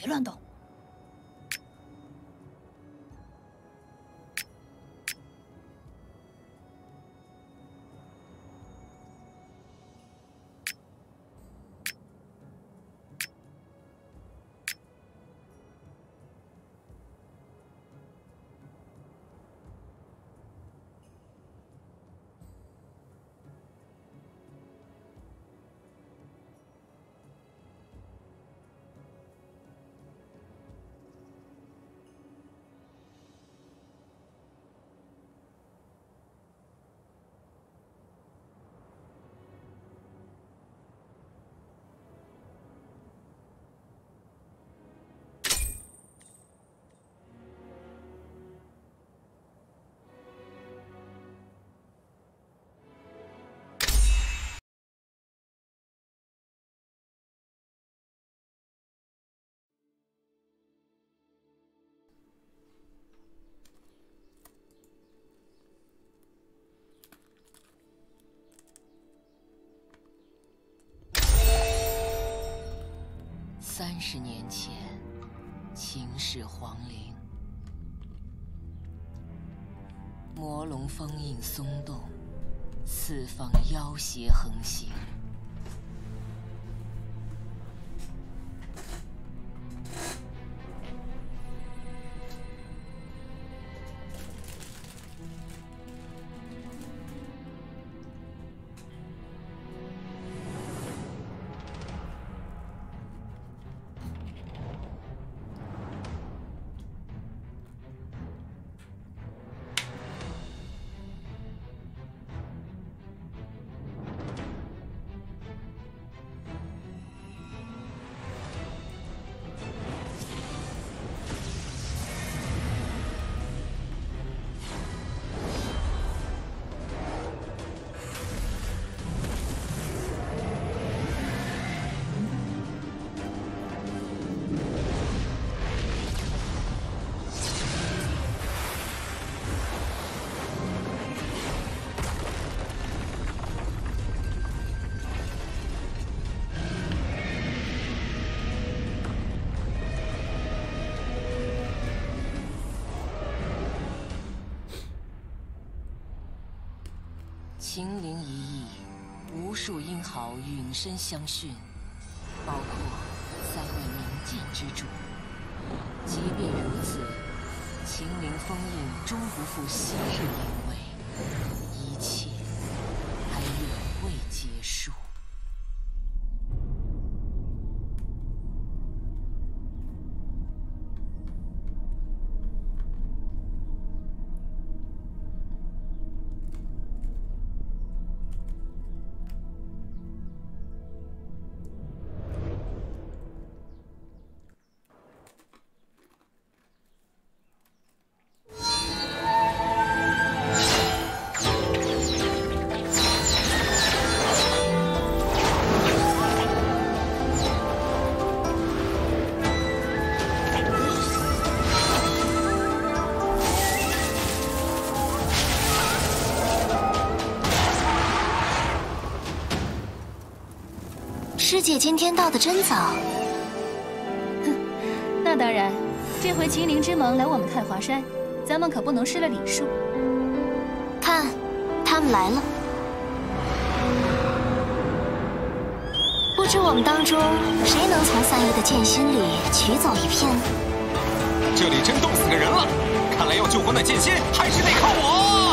别乱动。三十年前，秦始皇陵，魔龙封印松动，四方妖邪横行。秦陵一役，无数英豪陨身相殉，包括三位名剑之主。即便如此，秦陵封印终不复昔日姐今天到的真早。哼，那当然，这回秦灵之盟来我们太华山，咱们可不能失了礼数。看，他们来了。不知我们当中谁能从三爷的剑心里取走一片？这里真冻死个人了，看来要救活那剑心，还是得靠我。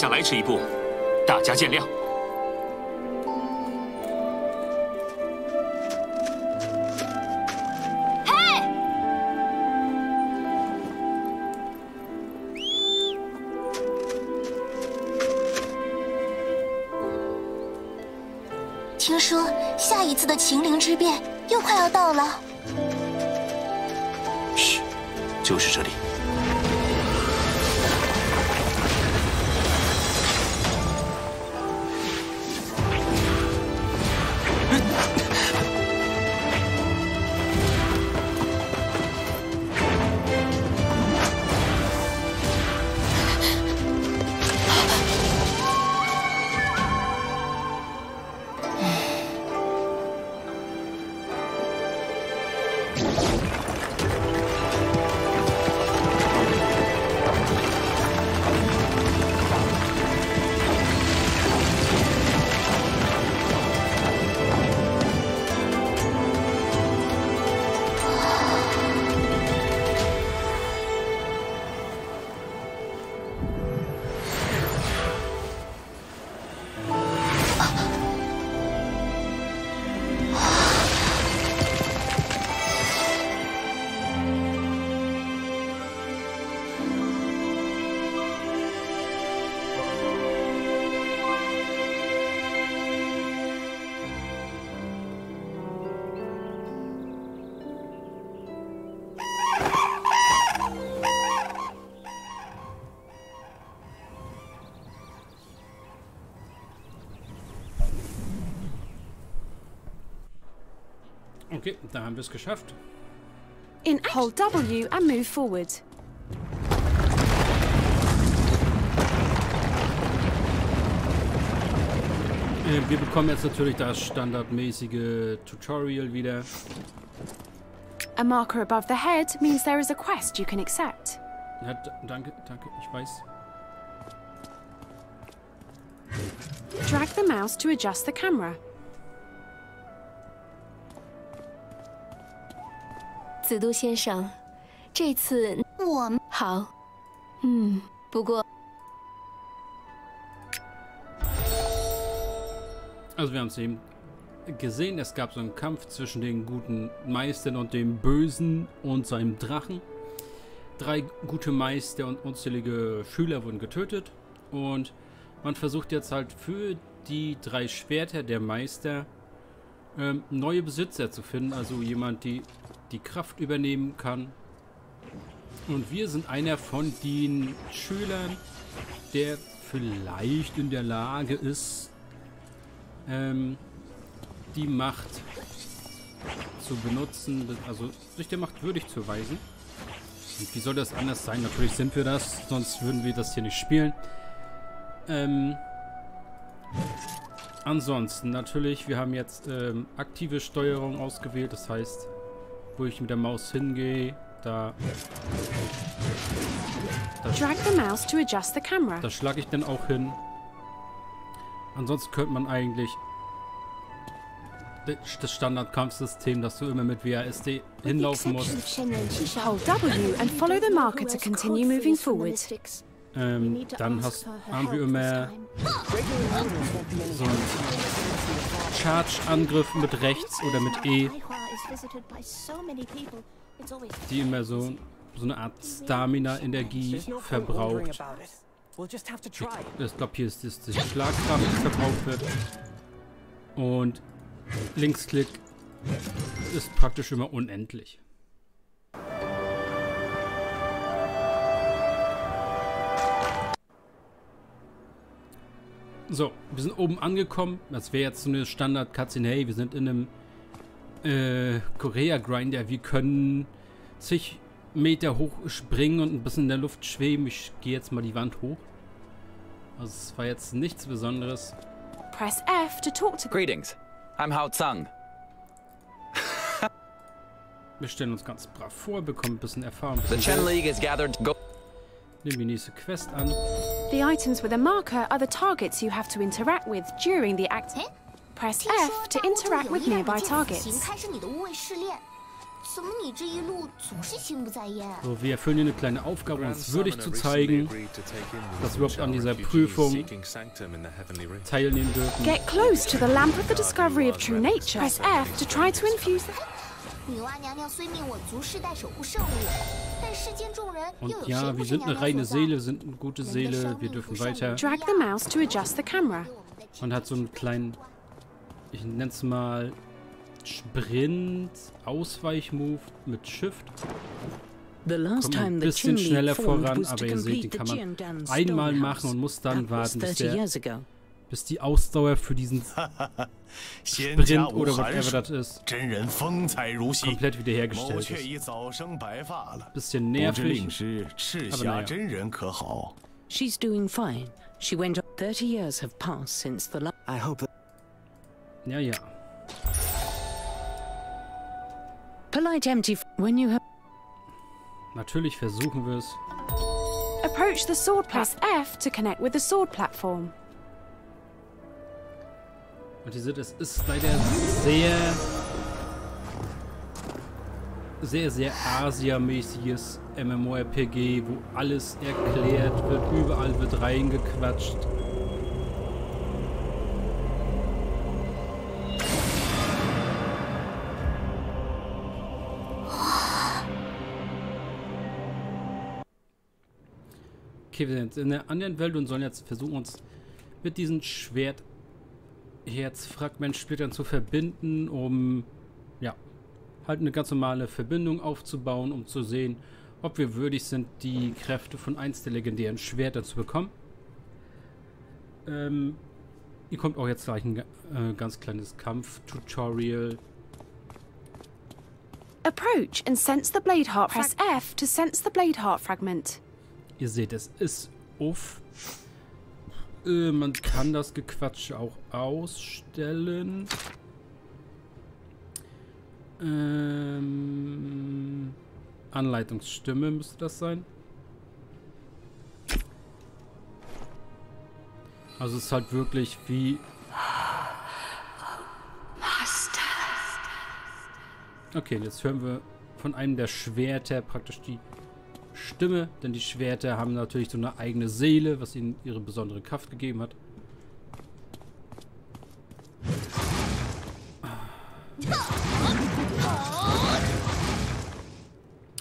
下来迟一步，大家见谅。听说下一次的秦陵之变又快要到了。Okay, da haben wir es geschafft. In hold W and move forward. Øh, wir bekommen jetzt natürlich das standardmäßige Tutorial wieder. A marker above the head means there is a quest you can accept. Ja, danke, danke, ich weiß. Drag the mouse to adjust the camera. 子都先生，这次我们好，嗯，不过 Also wir haben es eben gesehen, es gab so einen Kampf zwischen den guten Meistern und dem Bösen und seinem Drachen. Drei gute Meister und unzählige Schüler wurden getötet und man versucht jetzt halt für die drei Schwerter der Meister ähm, neue Besitzer zu finden, also jemand, die die Kraft übernehmen kann. Und wir sind einer von den Schülern, der vielleicht in der Lage ist, ähm, die Macht zu benutzen, also sich der Macht würdig zu erweisen. Und wie soll das anders sein? Natürlich sind wir das, sonst würden wir das hier nicht spielen. Ähm, ansonsten natürlich, wir haben jetzt ähm, aktive Steuerung ausgewählt, das heißt, wo ich mit der Maus hingehe, da, Drag the mouse to adjust the camera. da schlage ich dann auch hin. Ansonsten könnte man eigentlich das Standardkampfsystem, dass du immer mit WASD hinlaufen musst. Hold W and follow the marker to continue moving forward. Ähm, dann hast, haben wir immer so einen Charge-Angriff mit rechts oder mit E, die immer so, so eine Art Stamina-Energie verbraucht. Ich glaube, hier ist das, die Schlagkraft, die verbraucht wird. Und Linksklick ist praktisch immer unendlich. So, wir sind oben angekommen. Das wäre jetzt so eine Standard-Cutscene. Hey, wir sind in einem äh, Korea-Grinder. Wir können zig Meter hoch springen und ein bisschen in der Luft schweben. Ich gehe jetzt mal die Wand hoch. Also es war jetzt nichts Besonderes. Press F to talk to Greetings. I'm Hao Tsang. Wir stellen uns ganz brav vor, bekommen ein bisschen Erfahrung. The Chen. League is gathered go. Nehmen die nächste Quest an. The items with a marker are the targets you have to interact with during the act. Press 听说 F to 大公主 interact 有 with 意让你 nearby 借此行 targets. 开始你的无畏试炼，怎么你这一路总是心不在焉？ So, wir erfüllen hier eine kleine Aufgabe, uns würdig zu zeigen, dass wir überhaupt an dieser Prüfung teilnehmen dürfen. Get close to the lamp of the discovery of true nature. Press F to try to infuse the. 女娲娘娘虽命我族世代守护圣物，但世间众人又 Und 有谁 ja, 不 wir 是 sind 娘 eine 娘 reine 所造？ Seele, wir sind eine gute Seele, wir dürfen weiter. Drag the mouse to adjust the camera. Man hat so einen kleinen ich nenne es mal Sprint, Ausweichmove mit Shift. Kommt ein bisschen schneller voran, aber ihr seht, die kann man einmal machen und muss dann warten, bis, der, bis die Ausdauer für diesen Sprint oder whatever das ist komplett wiederhergestellt ist. Bisschen nervig, aber naja. She's doing fine. She went 30 years have passed since the I hope ja, ja. Polite empty. When you have. Natürlich versuchen wir es. Approach the sword plus F to connect with the sword platform. Und ihr seht, es ist leider sehr, sehr, sehr Asia-mäßiges MMORPG, wo alles erklärt wird, überall wird reingequatscht. Okay, wir sind jetzt in der anderen Welt und sollen jetzt versuchen, uns mit diesen Schwertherzfragmentsplittern zu verbinden, um ja, halt eine ganz normale Verbindung aufzubauen, um zu sehen, ob wir würdig sind, die Kräfte von eins der legendären Schwerter zu bekommen. Ähm, hier kommt auch jetzt gleich ein äh, ganz kleines Kampf-Tutorial. Approach and sense the blade heart. Press F to sense the blade heart fragment. Ihr seht, es ist off. Äh, man kann das Gequatsche auch ausstellen. Ähm, Anleitungsstimme müsste das sein. Also es ist halt wirklich wie... Okay, jetzt hören wir von einem der Schwerter praktisch die Stimme, denn die Schwerter haben natürlich so eine eigene Seele, was ihnen ihre besondere Kraft gegeben hat.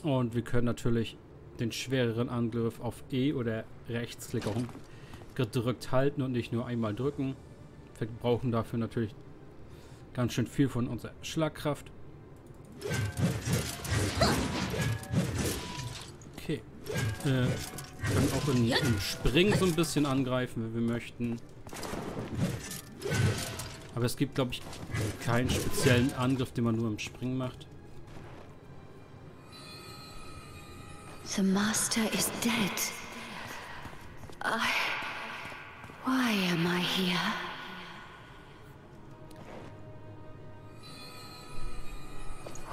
Und wir können natürlich den schwereren Angriff auf E oder Rechtsklick auch gedrückt halten und nicht nur einmal drücken. Wir brauchen dafür natürlich ganz schön viel von unserer Schlagkraft. Äh, können auch in, im Springen so ein bisschen angreifen, wenn wir möchten. Aber es gibt, glaube ich, keinen speziellen Angriff, den man nur im Springen macht. The master is dead. I. Why am I here?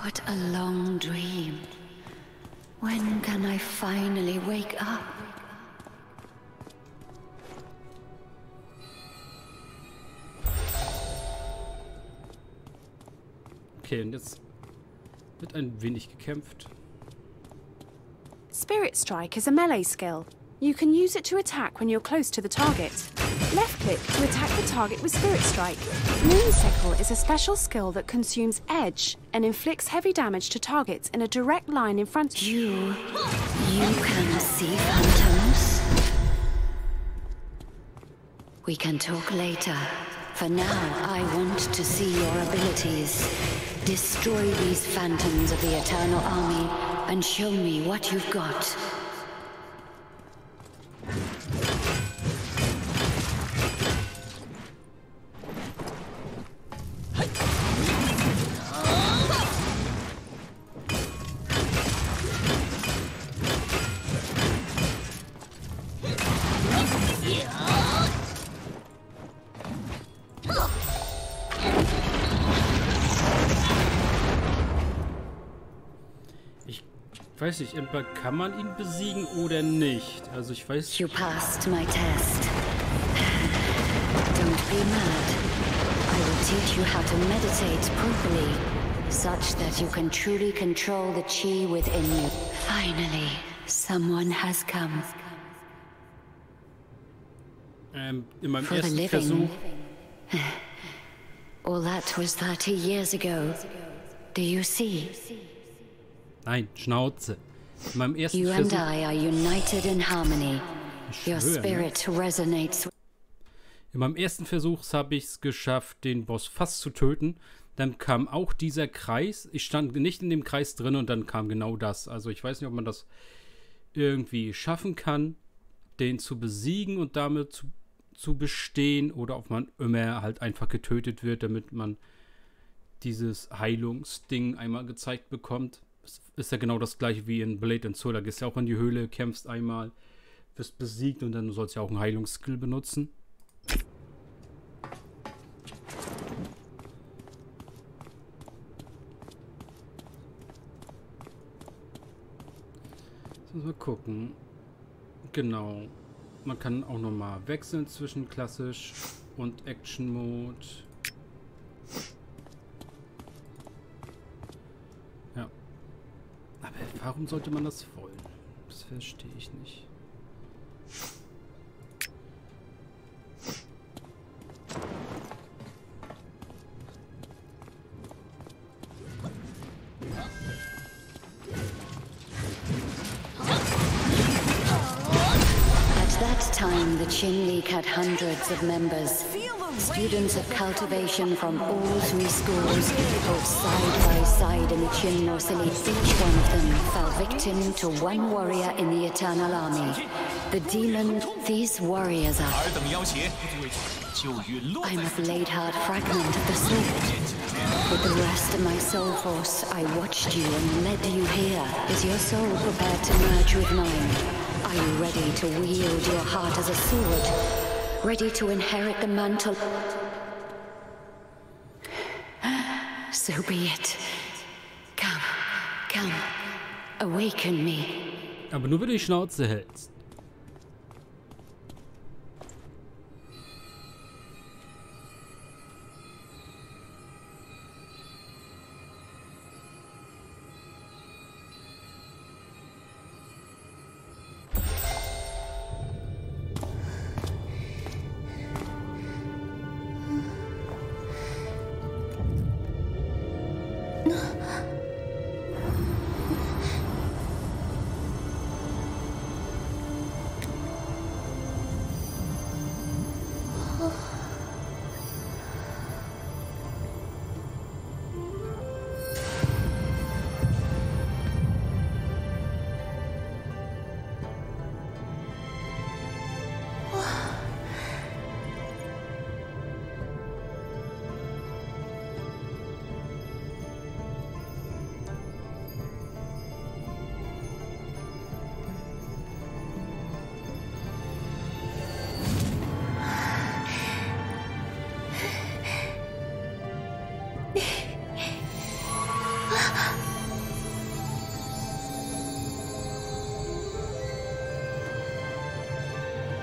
What a long dream. When can I finally wake up? Okay, und jetzt wird ein wenig gekämpft. Spirit Strike is a melee skill. You can use it to attack when you're close to the target. Left click to attack the target with Spirit Strike. Moonsickle is a special skill that consumes edge and inflicts heavy damage to targets in a direct line in front of you. You can see phantoms. We can talk later. For now, I want to see your abilities. Destroy these phantoms of the Eternal Army and show me what you've got. Weiß nicht, entweder kann man ihn besiegen oder nicht. Also ich weiß... You passed my test. Don't be mad. I will teach you how to meditate properly, such that you can truly control the chi within you. Finally, someone has come. Ähm, in meinem For ersten. Versuch... All that was 30 years ago. Do you see? Nein, Schnauze. In meinem ersten You Versuch... Schwöre, ne? In meinem ersten Versuch habe ich es geschafft, den Boss fast zu töten. Dann kam auch dieser Kreis. Ich stand nicht in dem Kreis drin und dann kam genau das. Also ich weiß nicht, ob man das irgendwie schaffen kann, den zu besiegen und damit zu, zu bestehen oder ob man immer halt einfach getötet wird, damit man dieses Heilungsding einmal gezeigt bekommt. Ist ja genau das gleiche wie in Blade and Soul. Da gehst du ja auch in die Höhle, kämpfst einmal, wirst besiegt und dann sollst du ja auch einen Heilungsskill benutzen. Mal gucken. Genau. Man kann auch nochmal wechseln zwischen klassisch und Action Mode. Warum sollte man das wollen? Das verstehe ich nicht. time, the Chin League had hundreds of members. Students of cultivation from all three schools fought side by side in the Norsili. Each one of them fell victim to one warrior in the Eternal Army. The demon these warriors are. I'm a blade-hard fragment of the sword. With the rest of my soul force, I watched you and led you here. Is your soul prepared to merge with mine? Are you ready to wield your heart as a sword? Ready to inherit the mantle? So be it. Come, come, awaken me. Aber nur wenn du die Schnauze hältst.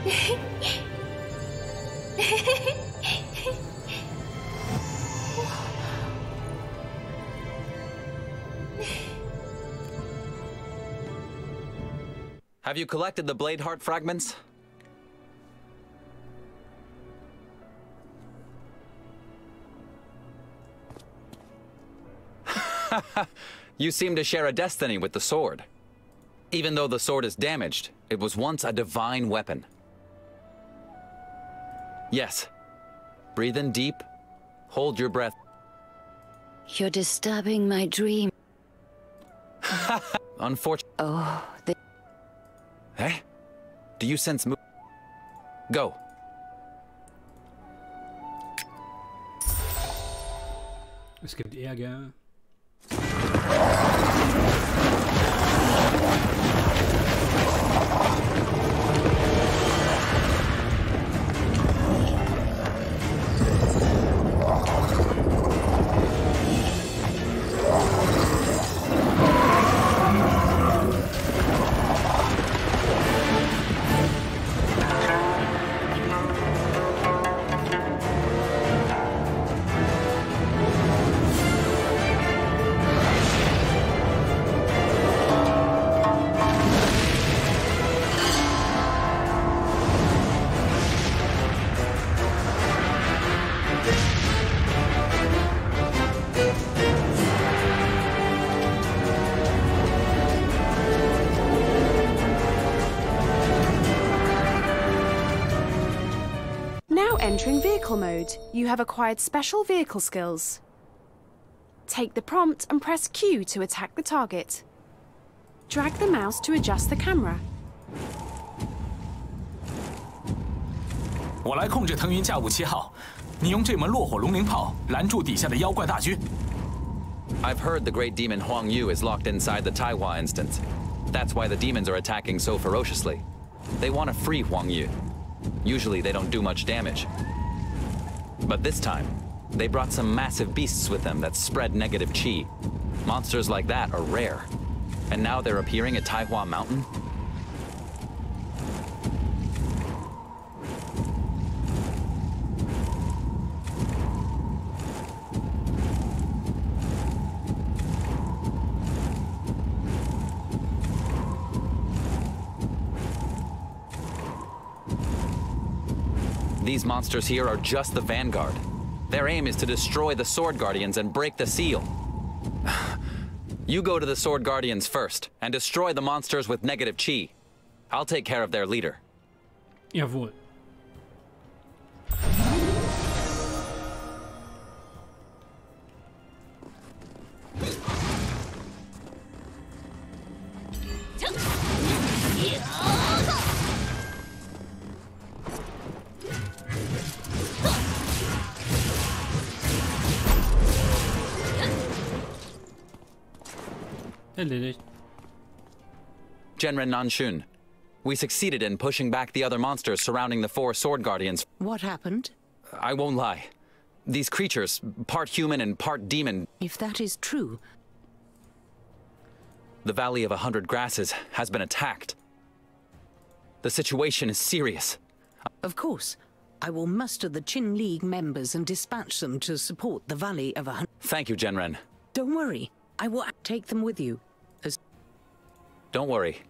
Have you collected the Blade Heart fragments? you seem to share a destiny with the sword. Even though the sword is damaged, it was once a divine weapon. Yes. Breathe in deep. Hold your breath. You're disturbing my dream. Unfortunately. Oh, the... Eh? Do you sense mo- Go. Es gibt Ärger. vehicle mode, you have acquired special vehicle skills. Take the prompt and press Q to attack the target. Drag the mouse to adjust the camera. 我来控制腾云驾雾七号，你用这门落火龙鳞炮拦住底下的妖怪大军。 I've heard the great demon Huang Yu is locked inside the Taihua instance. That's why the demons are attacking so ferociously. They want to free Huang Yu. Usually they don't do much damage. but this time, they brought some massive beasts with them that spread negative chi. Monsters like that are rare. And now they're appearing at Taihua Mountain? These monsters here are just the vanguard. Their aim is to destroy the Sword Guardians and break the seal. You go to the Sword Guardians first and destroy the monsters with negative chi. I'll take care of their leader. Jawohl. Erledigt. Genren Nanshun, we succeeded in pushing back the other monsters surrounding the four Sword Guardians. What happened? I won't lie. These creatures, part human and part demon, If that is true, the Valley of a Hundred Grasses, has been attacked. The situation is serious. of course, I will muster the Chin League members and dispatch them to support the Valley of a Hun. Thank you, Genren. Don't worry, I will take them with you. As Don't worry.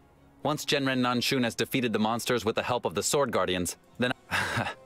Once Genren Nanshun has defeated the monsters with the help of the Sword Guardians, then. “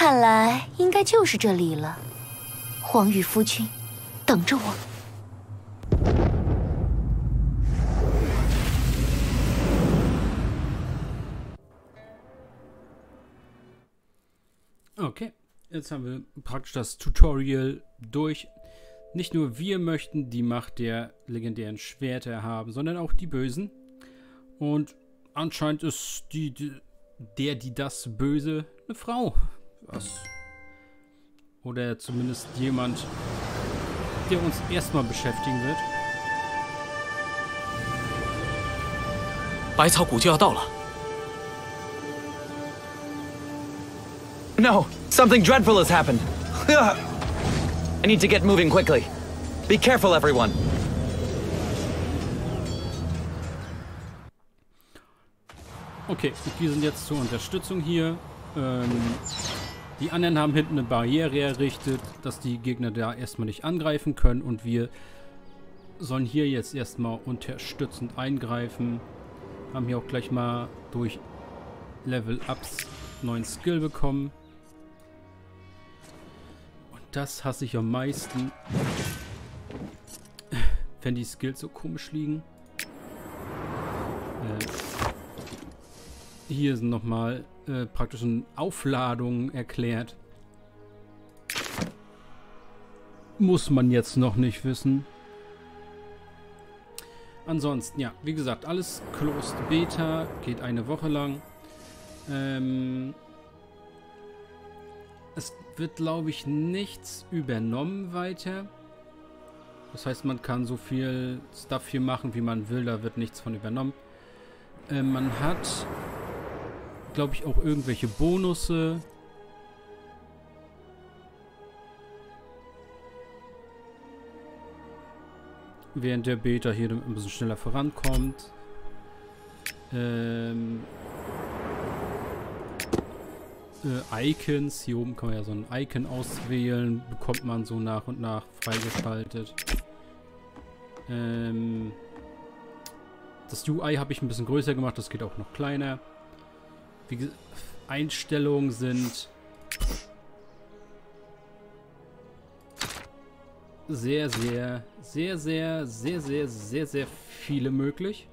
看来应该就是这里了。”黄羽夫君，等着我。 Okay, jetzt haben wir praktisch das Tutorial durch. Nicht nur wir möchten die Macht der legendären Schwerter haben, sondern auch die Bösen. Und anscheinend ist die, die der, die das Böse, eine Frau. Was? Oder zumindest jemand, der uns erstmal beschäftigen wird. 百草谷就要到了。 No! Something dreadful has happened! I need to get moving quickly. Be careful, everyone! Okay, wir sind jetzt zur Unterstützung hier. Ähm, die anderen haben hinten eine Barriere errichtet, dass die Gegner da erstmal nicht angreifen können und wir sollen hier jetzt erstmal unterstützend eingreifen. Haben hier auch gleich mal durch Level-Ups neuen Skill bekommen. Und das hasse ich am meisten. Wenn die Skills so komisch liegen. Äh, hier sind nochmal äh, praktisch eine Aufladungen erklärt. Muss man jetzt noch nicht wissen. ansonsten, ja, wie gesagt, alles Closed Beta, geht eine Woche lang. Ähm, es wird, glaube ich, nichts übernommen weiter. Das heißt, man kann so viel Stuff hier machen, wie man will. Da wird nichts von übernommen. Äh, man hat, glaube ich, auch irgendwelche Bonusse. Während der Beta hier ein bisschen schneller vorankommt. Ähm, äh, Icons. Hier oben kann man ja so ein Icon auswählen. Bekommt man so nach und nach freigeschaltet. Ähm, das UI habe ich ein bisschen größer gemacht. Das geht auch noch kleiner. Wie Einstellungen sind sehr, sehr, sehr, sehr, sehr, sehr, sehr, sehr viele möglich.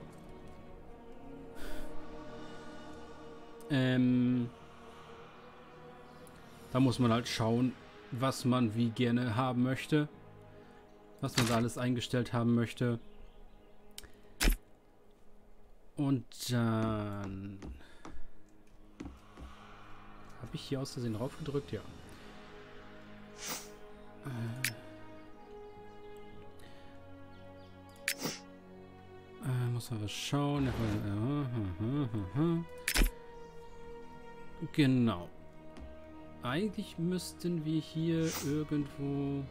Ähm, da muss man halt schauen, was man wie gerne haben möchte. Was man da alles eingestellt haben möchte. Und dann... Habe ich hier aus Versehen drauf gedrückt? Ja. Äh, äh, muss man was schauen. Genau. Eigentlich müssten wir hier irgendwo...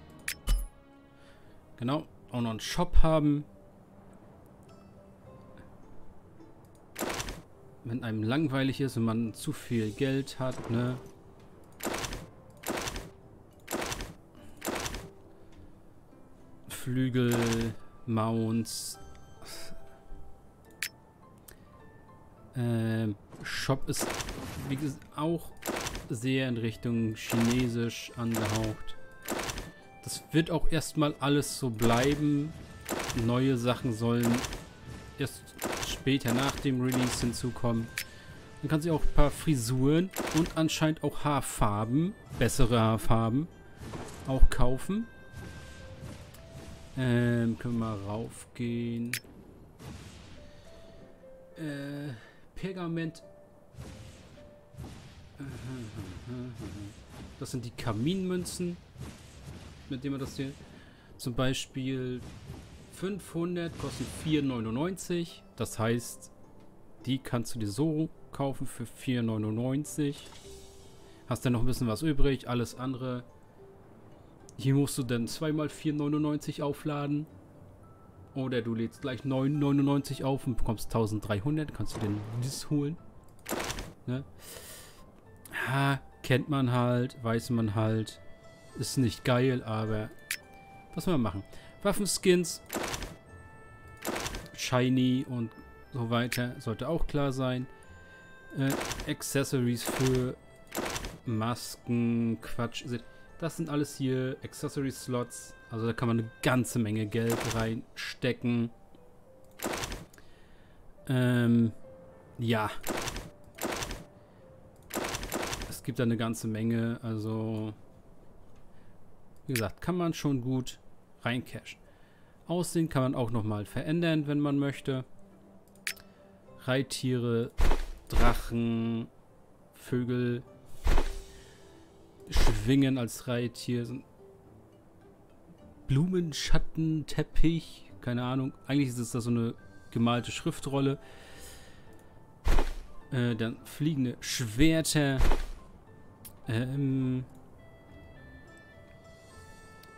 Genau, auch noch einen Shop haben. Wenn einem langweilig ist und man zu viel Geld hat, ne? Flügel, Mounts. Ähm, Shop ist, wie gesagt, auch sehr in Richtung Chinesisch angehaucht. Das wird auch erstmal alles so bleiben. Neue Sachen sollen erst später nach dem Release hinzukommen. Dann kann sie auch ein paar Frisuren und anscheinend auch Haarfarben, bessere Haarfarben, auch kaufen. Ähm, können wir mal raufgehen. Äh, Pergament. Das sind die Kaminmünzen mit dem wir das hier zum Beispiel 500 kosten 4,99. Das heißt, die kannst du dir so kaufen für 4,99. Hast dann noch ein bisschen was übrig. Alles andere. Hier musst du dann zweimal 4,99 aufladen. Oder du lädst gleich 9,99 auf und bekommst 1300. Kannst du den das holen. Ne? Ha, kennt man halt, weiß man halt. Ist nicht geil, aber was soll man machen? Waffenskins, Shiny und so weiter, sollte auch klar sein. Äh, Accessories für Masken, Quatsch. Das sind alles hier Accessory-Slots. Also da kann man eine ganze Menge Geld reinstecken. Ähm, ja. Es gibt da eine ganze Menge, also wie gesagt, kann man schon gut reincashen. Aussehen kann man auch nochmal verändern, wenn man möchte. Reittiere, Drachen, Vögel, Schwingen als Reittier. Blumenschatten, Teppich, keine Ahnung. Eigentlich ist es da so eine gemalte Schriftrolle. Äh, dann fliegende Schwerter. Ähm,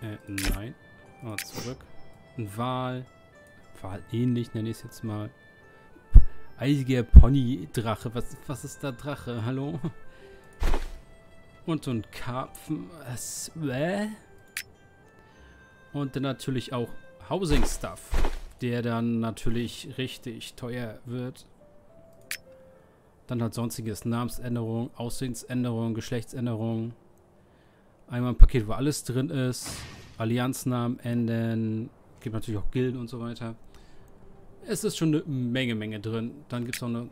äh, nein. Mal zurück. Ein Wal. Wal ähnlich, nenne ich es jetzt mal. Eisiger Pony-Drache. Was, was ist da Drache? Hallo? Und so ein Karpfen. Was? Äh? Und dann natürlich auch Housing Stuff. Der dann natürlich richtig teuer wird. Dann hat sonstiges Namensänderung, Aussehensänderung, Geschlechtsänderung. Einmal ein Paket, wo alles drin ist. Allianznamen ändern. Gibt natürlich auch Gilden und so weiter. Es ist schon eine Menge, Menge drin. Dann gibt es noch eine,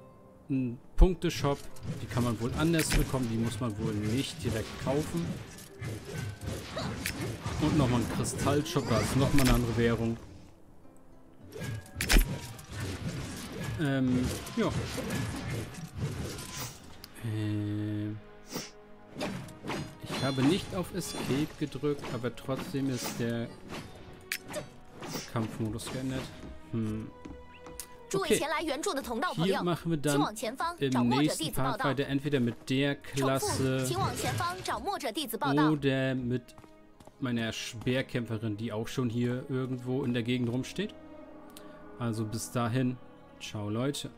einen Punkteshop. Die kann man wohl anders bekommen. Die muss man wohl nicht direkt kaufen. Und nochmal ein Kristallshop. Da ist nochmal eine andere Währung. Ähm, ja. Äh, ich habe nicht auf Escape gedrückt, aber trotzdem ist der Kampfmodus geändert. Hm. Okay. Hier machen wir dann im nächsten Part weiter entweder mit der Klasse oder mit meiner Speerkämpferin, die auch schon hier irgendwo in der Gegend rumsteht. Also bis dahin, ciao Leute.